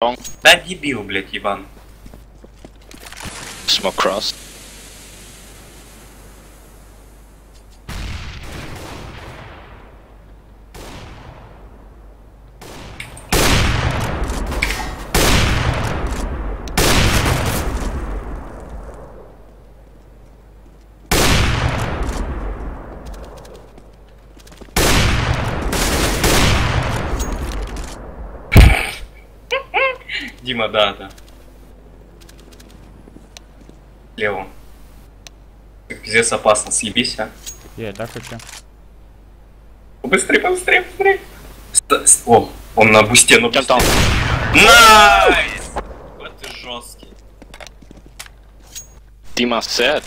Да дебил, блядь, ебан. Smoke cross. Дима, да, да. Лево. Пиздец опасно, съебись, а. Я и так хочу. Быстрее, быстрее, быстрее. Ст- ст- О, он на бусте, ну down. Найс! Вот ты жесткий. Dima said.